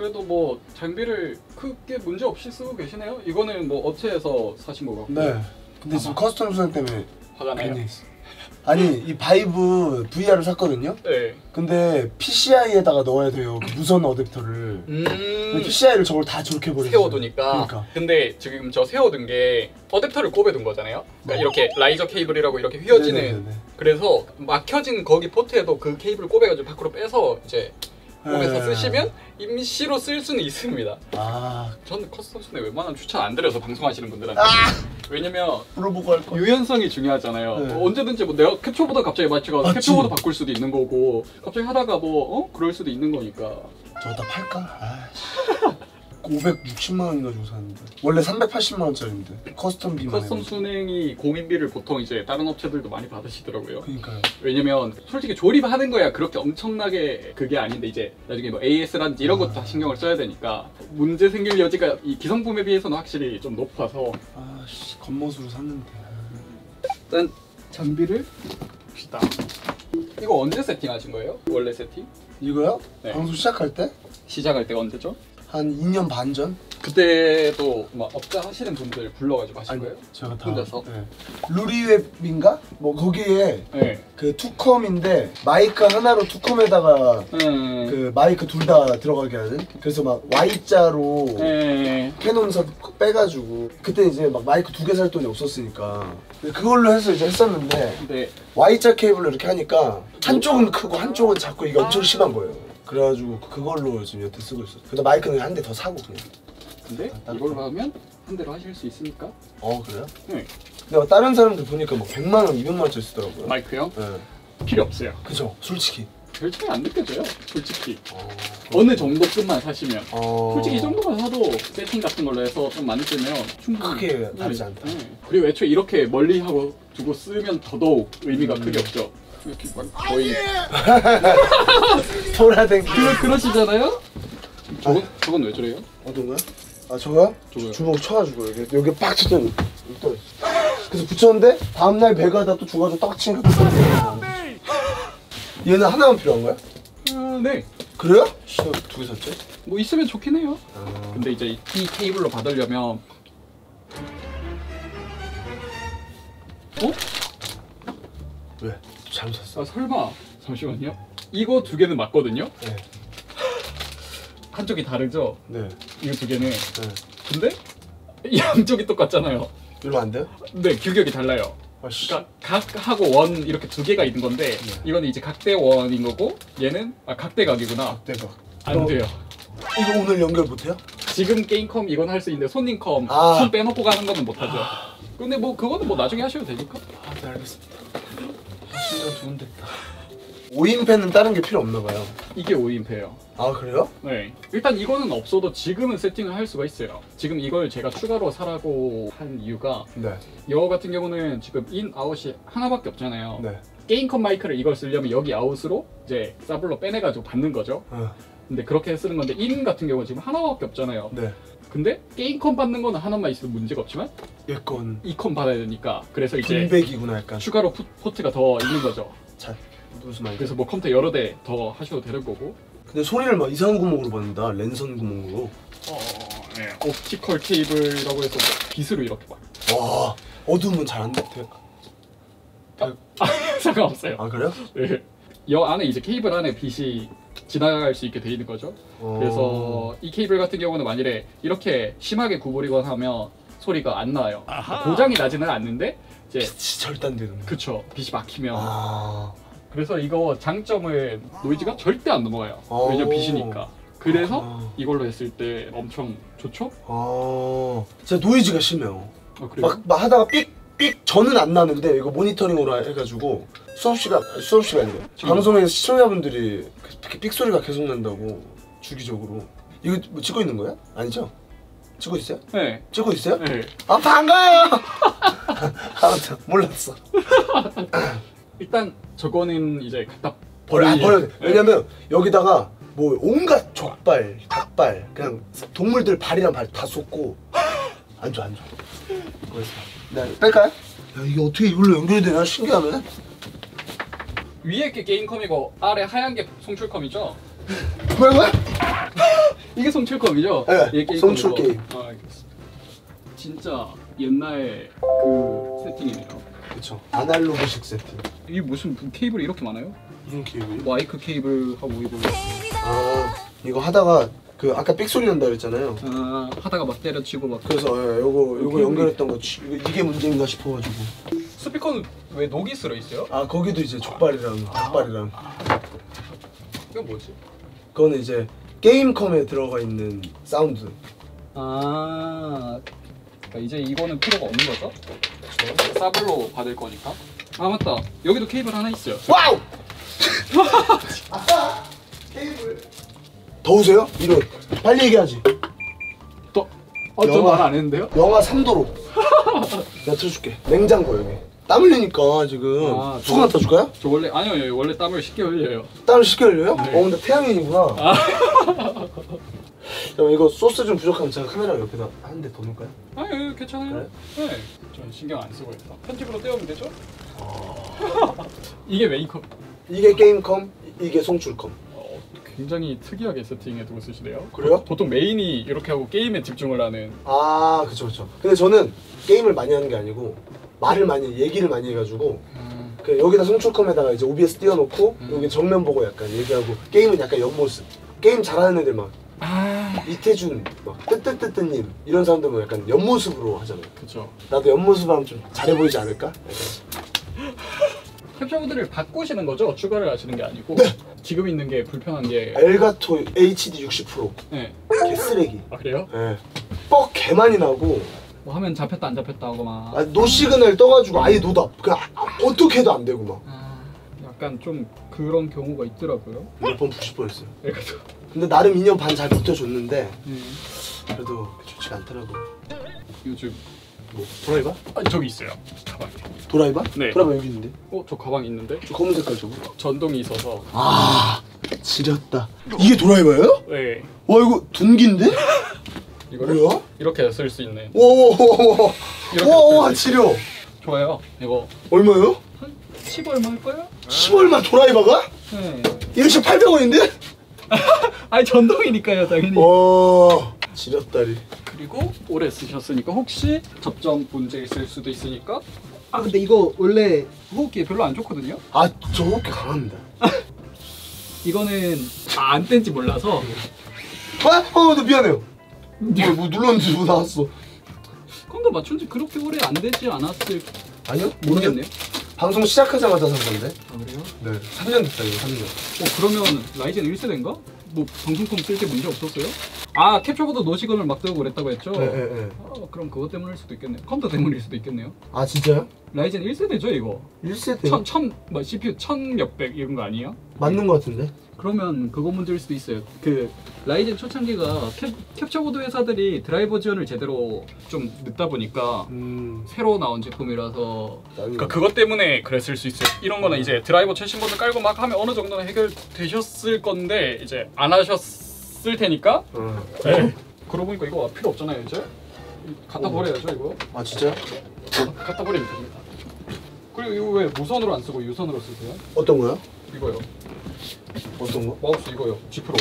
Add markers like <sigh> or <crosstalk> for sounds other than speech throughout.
그래도 뭐 장비를 크게 문제 없이 쓰고 계시네요. 이거는 뭐 업체에서 사신 거 같고 네. 근데 지금 custom 수냉 때문에 화가 나요. 굉장히 있어. 아니 이 Vive VR을 샀거든요. 네. 근데 PCI에다가 넣어야 돼요. 그 무선 어댑터를. 음. PCI를 저걸 다 저렇게 버렸어요. 세워두니까. 그러니까. 근데 지금 저 세워둔 게 어댑터를 꼽아둔 거잖아요. 그러니까 이렇게 riser 케이블이라고 이렇게 휘어지는. 뭐. 네네네네. 그래서 막혀진 거기 포트에도 그 케이블 꼽아가지고 밖으로 빼서 이제 꼽아서 네. 쓰시면 임시로 쓸 수는 있습니다. 아 저는 custom 수냉 웬만하면 추천 안 드려서 방송하시는 분들한테. 아! 왜냐면 물어보고 할 거. 유연성이 중요하잖아요. 네. 뭐 언제든지 뭐 내가 캡처보드 갑자기 마치가 맞지. 캡처보드 바꿀 수도 있는 거고 갑자기 하다가 뭐 어? 그럴 수도 있는 거니까. 저다 팔까? <laughs> 아씨. 560만 원인가 주고 샀는데 원래 380만 원짜리인데 custom 비만 custom 수냉이 공임비를 보통 이제 다른 업체들도 많이 받으시더라고요. 그러니까요. 왜냐면 솔직히 조립하는 거야 그렇게 엄청나게 그게 아닌데 이제 나중에 뭐 AS라든지 이런 것도 다 아. 신경을 써야 되니까 문제 생길 여지가 이 기성품에 비해서는 확실히 좀 높아서 아씨 겉멋으로 샀는데. 일단 장비를 봅시다. 이거 언제 세팅하신 거예요? 원래 세팅? 이거요? 네. 방송 시작할 때? 시작할 때가 언제죠? 한 2년 반 전? 그때도 막 업자 하시는 분들 불러가지고 하신 거예요? 제가 다 혼자서? 네. 루리웹인가? 뭐 거기에 네. 그 투컴인데 마이크 하나로 투컴에다가 음. 그 마이크 둘 다 들어가게 하는 그래서 막 Y자로 네. 캐논선 빼가지고 그때 이제 막 마이크 두 개 살 돈이 없었으니까 그걸로 해서 이제 했었는데 근데 Y자 케이블로 이렇게 하니까 한쪽은 크고 한쪽은 작고 이게 엄청 심한 거예요 그래가지고 그걸로 지금 여태 쓰고 있어 근데 마이크는 한 대 더 사고 그냥 근데 이걸로 하면 한 대로 하실 수 있으니까. 어 그래요? 네. 내가 다른 사람들 보니까 막 100만 원, 200만 원짜리 쓰더라고요 마이크요? 네. 필요 없어요. 그죠 솔직히 별 차이 안 느껴져요. 솔직히. 어... 어느 정도 끈만 사시면. 어... 솔직히 이 정도만 사도 세팅 같은 걸로 해서 좀 많이 쓰면 충분히 크게 다르지 않다. 네. 그리고 애초에 이렇게 멀리 하고 두고 쓰면 더더욱 의미가 음. 크게 없죠. 이렇게 막 거의 <laughs> 돌아댕기 그러, 그러시잖아요? 저건, 저건 왜 저래요? 어떤 거야? 아 저거요? 저거요. 주먹 쳐가지고 여기 여기 빡 치더니 떨어졌어. 그래서 붙였는데 다음날 배가다 또 줘가지고 딱 치니까. 얘는 하나만 필요한 거야? 아, 네. 그래요? 두개 샀지? 뭐 있으면 좋긴 해요. 아... 근데 이제 이 케이블로 받으려면 어? 왜? 잘못 샀어? 아 설마 잠시만요. 이거 두 개는 맞거든요. 네. <laughs> 한쪽이 다르죠. 네. 이거 두 개는. 네. 근데 양쪽이 똑같잖아요. 이러면 안 돼요? 네 규격이 달라요. 아씨. 그러니까 각하고 원 이렇게 두 개가 있는 건데 네. 이거는 이제 각대 원인 거고 얘는 아 각대 각이구나. 대박. 안 돼요. 이거 오늘 연결 못해요? 지금 게임컴 이건 할 수 있는데 손님컴 아. 손 빼놓고 가는 거는 못하죠. 근데 뭐 그거는 뭐 나중에 하셔도 되니까. 아, 네 알겠습니다. 신경 좋은데. 5인 팬은 다른 게 필요 없나 봐요. 이게 5인 패예요. 아 그래요? 네. 일단 이거는 없어도 지금은 세팅을 할 수가 있어요. 지금 이걸 제가 추가로 사라고 한 이유가 네. 이거 같은 경우는 지금 인 아웃이 하나밖에 없잖아요. 네. 게임컴 마이크를 이걸 쓰려면 여기 out으로 이제 사블로 빼내가지고 받는 거죠. 어. 근데 그렇게 쓰는 건데 in 같은 경우 지금 하나밖에 없잖아요. 네. 근데 게임컴 받는 거는 하나만 있어도 문제가 없지만 얘건 2컴 받아야 되니까 그래서 이제 분배기구나 약간. 추가로 푸- 포트가 더 있는 거죠. 잘. 무슨 말이야? 그래서 뭐 컴퓨터 여러 대 더 하셔도 되는 거고. 근데 소리를 막 이상한 구멍으로 받는다. 랜선 구멍으로. 어, 네. 옵티컬 케이블이라고 해서 뭐 빛으로 이렇게 막. 와 어두우면 잘안 돼. 대- <laughs> 상관없어요. 아 그래요? 네. 여 안에 이제 케이블 안에 빛이 지나갈 수 있게 돼 있는 거죠. 어. 그래서 이 케이블 같은 경우는 만일에 이렇게 심하게 구부리거나 하면 소리가 안 나요. 고장이 나지는 않는데 이제 빛이 절단되는. 거. 그쵸 빛이 막히면 아. 그래서 이거 장점은 노이즈가 절대 안 넘어가요. 오. 왜냐면 빛이니까. 그래서 그렇구나. 이걸로 했을 때 엄청 좋죠? 아. 진짜 노이즈가 심해요. 어, 그래요? 막, 막 하다가 삑 삑 저는 안 나는데 이거 모니터링으로 해가지고 수업 시간 수업 시간이래. 지금. 방송에서 시청자분들이 이렇게 삑 소리가 계속 난다고 주기적으로. 이거 뭐 찍고 있는 거야? 아니죠? 찍고 있어요? 네. 찍고 있어요? 네. 아 반가워요. <laughs> 아무튼 몰랐어. 일단 저거는 이제 갖다 버려 아, 버려야 돼. 네. 왜냐면 여기다가 뭐 온갖 족발, 닭발, 그냥 동물들 발이랑 발 다 쏟고 안 좋아 안 좋아. 그래서 <laughs> 네 뺄까요? 야 이게 어떻게 이걸로 연결이 되냐 신기하네. 위에 게 게임컴이고 아래 하얀 게 송출컴이죠? 뭐야 뭐야? <laughs> 이게 송출컴이죠? 네, 얘 게임 송출 컴이고. 게임. 아, 알겠습니다. 진짜 옛날 그 세팅이네요. 그쵸 아날로그식 세팅 이게 무슨 케이블이 이렇게 많아요? 무슨 케이블? 마이크 케이블하고 이거 아 이거 하다가 그 아까 삑 소리 난다 그랬잖아요 아, 하다가 막 때려치고 막 그래서 예, 요거 요거 케이블이- 연결했던 거 치- 이거 이게 문제인가 싶어가지고 스피커는 왜 녹이 쓸어 있어요? 아 거기도 이제 족발이랑 닭발이랑 이건 뭐지? 그거는 이제 게임컴에 들어가 있는 사운드 아, 그러니까 이제 이거는 필요가 없는 거죠? 그렇죠. 사블로 받을 거니까. 아 맞다. 여기도 케이블 하나 있어요. wow! <laughs> 더우세요? 이런 빨리 얘기하지 또, 어, 영화. 저말 안 했는데요? 영하 3도로 <laughs> 내가 틀어줄게 냉장고 여기 땀 흘리니까 지금 아, 수건 갖다 줄까요? 저 원래 아니요, 원래 땀을 쉽게 흘려요. 땀을 쉽게 흘려요? 네. 어 근데 태양인이구나 <laughs> 그럼 이거 소스 좀 부족하면 제가 카메라 옆에다 한 대 더 놓을까요? 아니, 괜찮아요. 그래? 네, 전 신경 안 쓰고 있다. 편집으로 떼우면 되죠? 어. <laughs> 이게 메인컵. 이게 게임컴 이게 송출컴 어, 굉장히 특이하게 세팅해 두고 쓰시네요. 그래요? 보- 보통 메인이 이렇게 하고 게임에 집중을 하는. 아 그쵸 그쵸 근데 저는 게임을 많이 하는 게 아니고 말을 많이 얘기를 많이 해가지고 음, 그 여기다 송출컴에다가 이제 OBS 띄워놓고 음. 여기 정면 보고 약간 얘기하고 게임은 약간 옆모습 게임 잘하는 애들 막 아, 이태준 막 뜨뜨뜨뜨님 이런 사람들은 약간 옆모습으로 하잖아요 그쵸. 나도 옆모습 하면 좀 잘해 보이지 않을까? 약간. <laughs> 캡처보드를 바꾸시는 거죠? 추가를 하시는 게 아니고 네. 지금 있는 게 불편한 게 Elgato HD 60S 네. 개쓰레기 아 그래요? 예. 뻑 개많이 나고 뭐 하면 잡혔다 안 잡혔다 하고 막 아, no signal 떠가지고 아예 노답 그냥 아, 어떻게 해도 안 되고 막 아, 약간 좀 그런 경우가 있더라고요 몇번 부실 뻔했어요 그래서 근데 나름 2년 반 잘 버텨줬는데 네. 그래도 좋지가 않더라고 요즘 뭐 드라이버? 아, 저기 있어요 가방에 도라이버? 네. 도라이버 여기 있는데 어? 저 가방 있는데? 저 검은 색깔 저거 전동이 있어서 아 지렸다 이게 도라이버예요? 네 와 이거 둔기인데? <laughs> 이거를 뭐야? 이렇게 쓸 수 있는 와와 와 와 이렇게 와와 쓸수 지려 좋아요 이거 얼마예요? 한 10 얼마일까요? 10얼마 도라이버가? 네 이렇게 800원인데? <laughs> 아니 전동이니까요 당연히 와 지렸다리 그리고 오래 쓰셨으니까 혹시 접점 문제 있을 수도 있으니까 아 근데 이거 원래 호흡기 별로 안 좋거든요 아 저 호흡기 강합니다 <laughs> 이거는 아, 안 뗀지 몰라서 아? 어 나 미안해요 뭐, 뭐 눌렀는지 뭐 나왔어 컴퓨터 맞춘 지 그렇게 오래 안 되지 않았을 아니요? 모르겠네요 방송 시작하자마자 산 건데 아 그래요? 네 3년 됐다 이거 3년 어 그러면 라이젠 1세대인가? 뭐 방송컴 쓸 때 문제 없었어요? 아 캡처보드 노시건을 막 뜨고 그랬다고 했죠? 네 네 네 아, 그럼 그것 때문일 수도 있겠네요 컴퓨터 때문일 수도 있겠네요 아 진짜요? 라이젠 1세대죠 이거 1세대 천, 천, 뭐 CPU 천 몇백 이런 거 아니에요? 맞는 거 같은데? 그러면 그거 문제일 수도 있어요. 그 라이젠 초창기가 캡, 캡처보드 회사들이 드라이버 지원을 제대로 좀 늦다 보니까 음 새로 나온 제품이라서 그러니까 그것 때문에 그랬을 수 있어요. 이런 거는 이제 드라이버 최신보드 깔고 막 하면 어느 정도는 해결되셨을 건데 이제 안 하셨 을 테니까. 어. 네. 그러고 보니까 이거 필요 없잖아요 이제. 갖다 어. 버려야죠 이거. 아 진짜요? 갖다 버리면 됩니다. 그리고 이거 왜 무선으로 안 쓰고 유선으로 쓰세요? 어떤 거요? 이거요. 어떤 거? 마우스 이거요. G 프로.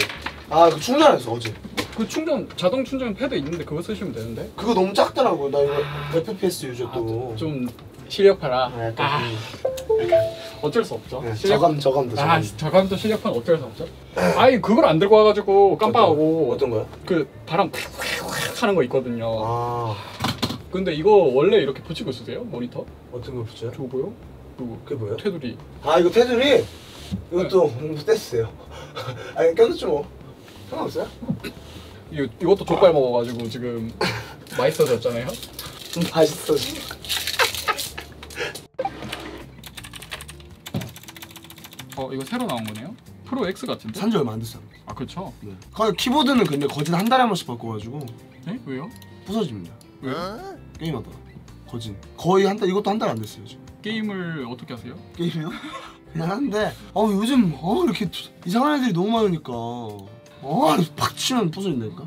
아그 충전했어 어제 그 충전 자동 충전 패드 있는데 그거 쓰시면 되는데. 그거 너무 작더라고 나 이거 FPS 유저 또좀 실력파라. 아, 약간 아, 어쩔 수 없죠. 그, 네, 실력- 저감 저감도 저감 아, 저감도 실력파는 어쩔 수 없죠. 아니 그걸 안 들고 와가지고 깜빡하고 어떤 거요? 그 바람 팍팍 하는 거 있거든요. 아 근데 이거 원래 이렇게 붙이고 쓰세요? 모니터? 어떤 거 붙여요? 보여? 그리고 그게 뭐예요? 테두리. 아 이거 테두리 이것도 음, 떼주세요 아니 껴놓지 뭐 상관없어요? 이거 이것도 족발 먹어가지고 지금 맛있어졌잖아요. 좀 맛있어 어 이거 새로 나온 거네요? 프로 X 같은데? 산지 얼마 안 됐어 아 그렇죠. 네. 그 키보드는 근데 거진 한 달에 한 번씩 바꿔가지고 네? 왜요? 부서집니다 왜요? 게임하다가 거진 거의 한 달 이것도 한 달 안 됐어요 지금 게임을 어떻게 하세요? 게임이요? 그냥 하는데 어 요즘 어 이렇게 이상한 애들이 너무 많으니까 어팍 치면 부서진다니까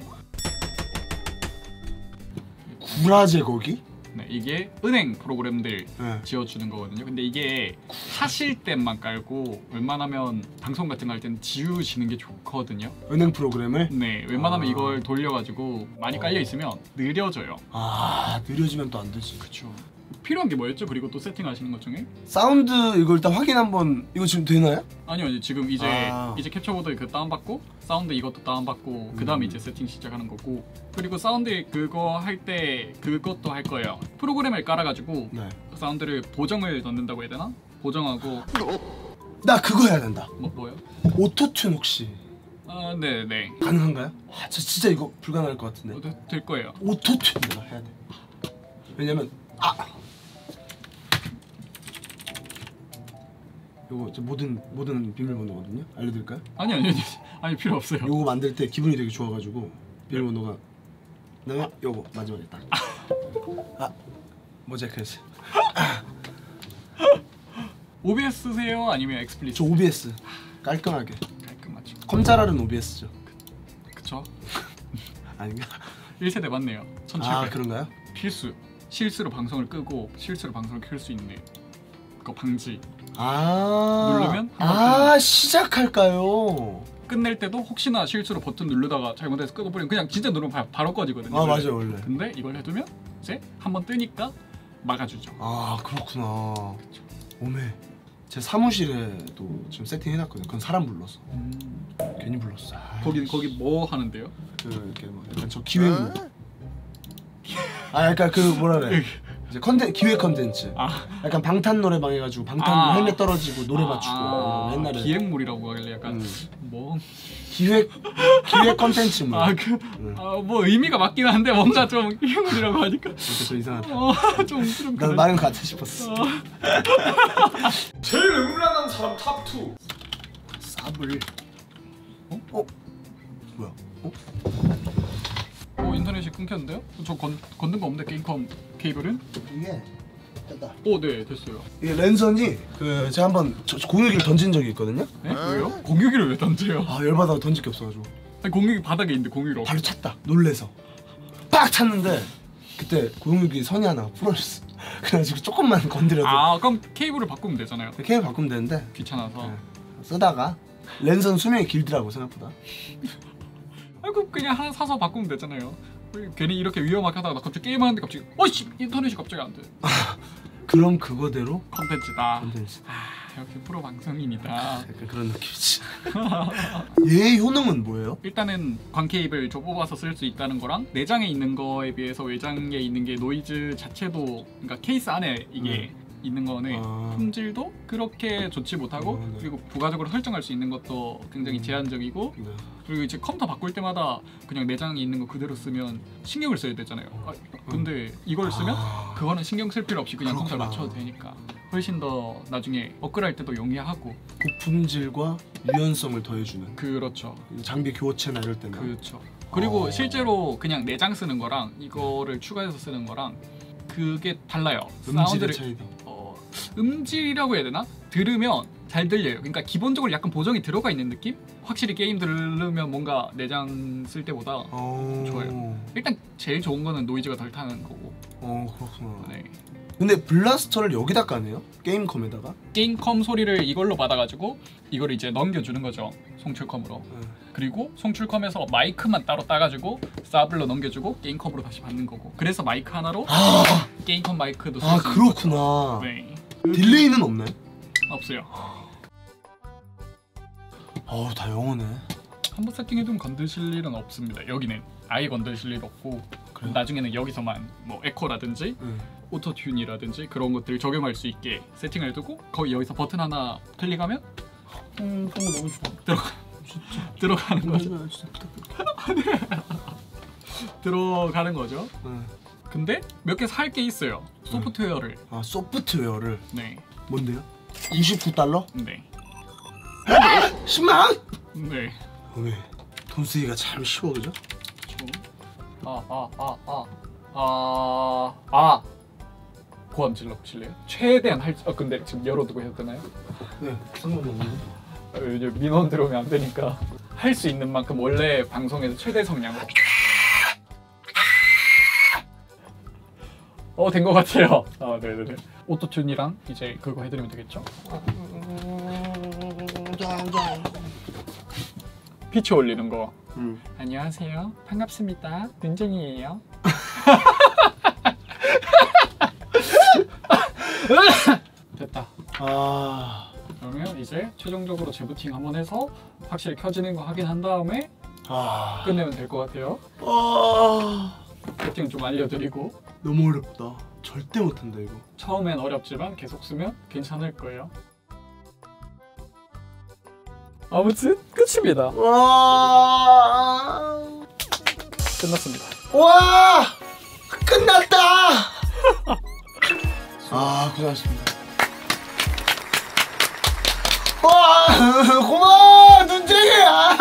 구라 제 거기? 네, 이게 은행 프로그램들 네. 지어주는 거거든요. 근데 이게 하실 때만 깔고 웬만하면 방송 같은 거 할 때는 지우시는 게 좋거든요. 은행 프로그램을 네, 웬만하면 아. 이걸 돌려가지고 많이 깔려 있으면 느려져요. 아 느려지면 또 안 되지. 그렇죠. 필요한 게 뭐였죠? 그리고 또 세팅하시는 것 중에? 사운드 이거 일단 확인 한번 이거 지금 되나요? 아니요, 아니, 지금 이제 아. 이제 캡처보드 그 다운받고 사운드 이것도 다운받고 그 다음에 음. 이제 세팅 시작하는 거고 그리고 사운드 그거 할 때 그것도 할 거예요. 프로그램을 깔아가지고 네. 사운드를 보정을 넣는다고 해야 되나? 보정하고 나 그거 해야 된다. 뭐 뭐요? autotune 혹시 아, 네, 네. 가능한가요? 아, 저 진짜 이거 불가능할 것 같은데. 어, 되- 될 거예요. autotune 내가 해야 돼. 왜냐면 아 요거 저 모든 모든 비밀번호거든요. 알려드릴까요? 아니 아니 아니 아니 필요 없어요. 요거 만들 때 기분이 되게 좋아가지고 비밀번호가 그다음에 요거 마지막에 딱. 아 모자이크해서. OBS <laughs> 쓰세요? 아니면 XSplit이? 저 OBS 깔끔하게. 깔끔하죠. 컴잘알은 OBS죠. 그쵸? <laughs> 아닌가? 1세대 맞네요. 1700. 아 그런가요? 필수. 실수로 방송을 끄고 실수로 방송을 켤 수 있는 그거 방지. 아 누르면 아 시작할까요? 끝낼 때도 혹시나 실수로 버튼 누르다가 잘못해서 끄고버리면 그냥 진짜 누르면 바, 바로 꺼지거든요. 아 맞아요 원래. 근데 이걸 해두면 이제 한 번 뜨니까 막아주죠. 아 그렇구나. 오메 제 사무실에도 지금 세팅해놨거든요. 그건 사람 불렀어. 괜히 불렀어. 아, 거기 거기 뭐 하는데요? 그 이렇게 뭐 약간 저 기획. 아 약간 그 뭐라 그래. 이제 컨텐 기획 컨텐츠. 아, 약간 방탄 노래방 해가지고 방탄 아. 헬멧 떨어지고 노래 맞추고 아, 거 옛날에 기획물이라고 하길래 약간 음. 뭐 기획 기획 컨텐츠 뭐. 아그 음. 아, 뭐 의미가 맞긴 한데 뭔가 좀 기획물이라고 하니까 <laughs> 좀 이상하다. 어좀좀 난 많은 것 같아 싶었어. <laughs> 제일 음란한 사람 top 2 쌉을. 어? 어? 뭐야? 어? 어 인터넷이 끊겼는데요? 저 건, 건든 거 없는데 게임컴 케이블은? 이게 됐다. 오네 됐어요 이게 랜선이 그 제가 한번 저, 저 공유기를 던진 적이 있거든요. 네? 왜요? 공유기를 왜 던져요? 아 열받아 던질 게 없어가지고 아니, 공유기 바닥에 있는데 없 바로 찼다. 놀래서 빡 찼는데 그때 공유기 선이 하나 부러졌어. <laughs> 그래가지고 조금만 건드려도 아 그럼 케이블을 바꾸면 되잖아요 케이블 바꾸면 되는데 귀찮아서 네. 쓰다가 랜선 수명이 길더라고 생각보다. 아이고 그냥 하나 사서 바꾸면 되잖아요 왜 괜히 이렇게 위험하게 하다가 나 갑자기 게임하는데 갑자기 어이씨 인터넷이 갑자기 안 돼 그럼 그거대로 컨텐츠다 컨텐츠. 아 역시 프로 방송인이다 약간 그런 느낌이지. <laughs> 얘 효능은 뭐예요? 일단은 광 케이블 저 뽑아서 쓸 수 있다는 거랑 내장에 있는 거에 비해서 외장에 있는 게 노이즈 자체도 그러니까 케이스 안에 이게 있는 거는 아. 품질도 그렇게 좋지 못하고 음, 네. 그리고 부가적으로 설정할 수 있는 것도 굉장히 제한적이고 네. 그리고 이제 컴퓨터 바꿀 때마다 그냥 내장에 있는 거 그대로 쓰면 신경을 써야 되잖아요. 아, 근데 이걸 쓰면 아. 그거는 신경 쓸 필요 없이 그냥 그렇구나. 맞춰도 되니까 훨씬 더 나중에 업그레이드 때도 용이하고 고품질과 유연성을 더해주는 그렇죠. 장비 교체나 이럴 때는 그렇죠. 그리고 어. 실제로 그냥 내장 쓰는 거랑 이거를 추가해서 쓰는 거랑 그게 달라요. 음질의 사운드를 차이도. 어, 음질이라고 해야 되나? 들으면 잘 들려요. 그러니까 기본적으로 약간 보정이 들어가 있는 느낌? 확실히 게임 들으면 뭔가 내장 쓸 때보다 어... 좋아요. 일단 제일 좋은 거는 노이즈가 덜 타는 거고. 어 그렇구나. 네. 근데 블라스터를 여기다 까네요? 게임컴에다가? 게임컴 소리를 이걸로 받아가지고 이걸 이제 넘겨주는 거죠. 송출컴으로. 네. 그리고 송출컴에서 마이크만 따로 따가지고 사블로 넘겨주고 게임컴으로 다시 받는 거고. 그래서 마이크 하나로 아, 게임컴 마이크도 쓸 수. 그렇구나. 네. delay는 없나요? 없어요. 어우 다 영어네. 한번 세팅해두면 건드실 일은 없습니다. 여기는 아예 건드실 일 없고 그래요? 나중에는 여기서만 뭐 에코라든지 응. 오토튠이라든지 그런 것들 적용할 수 있게 세팅을 해두고 거기 여기서 버튼 하나 클릭하면 음, 거 너무 좋아. 들어가 들어가는 거죠. 진짜 부탁드릴게. 들어가는 거죠. 네. <laughs> 근데 몇 개 살 게 있어요. 소프트웨어를. 아 소프트웨어를 네, 뭔데요? 29달러? 네, 10만? 네. 왜? 돈 쓰기가 참 쉬워 그죠? 아아아아아 아, 아, 아. 고함 질러 보실래요? 최대한 할. 어 근데 지금 열어두고 해도 되나요? 네. 상관없는데. 민원 들어오면 안 되니까 할 수 있는 만큼 원래 방송에서 최대 성량으로 어, 된 것 같아요. 아, 네네네. 오토튠이랑 이제 그거 해드리면 되겠죠? 피치 올리는 거. 응. 안녕하세요. 반갑습니다. 눈쟁이에요. <laughs> 됐다. 아. 그러면 이제 최종적으로 재부팅 한번 해서 확실히 켜지는 거 확인한 다음에 아. 끝내면 될 것 같아요. 아. 세팅 좀 알려드리고 너무 어렵다. 절대 못한다 이거. 처음엔 어렵지만 계속 쓰면 괜찮을 거예요. 아무튼 끝입니다. 와. 끝났습니다. 와. 끝났다. <laughs> 아 고생하셨습니다. 와 고마워 눈쟁이야.